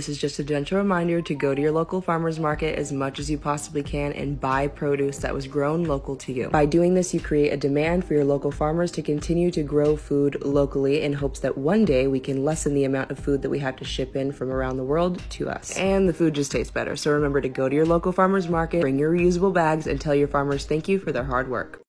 This is just a gentle reminder to go to your local farmer's market as much as you possibly can and buy produce that was grown local to you. By doing this, you create a demand for your local farmers to continue to grow food locally in hopes that one day we can lessen the amount of food that we have to ship in from around the world to us. And the food just tastes better. So remember to go to your local farmer's market, bring your reusable bags, and tell your farmers thank you for their hard work.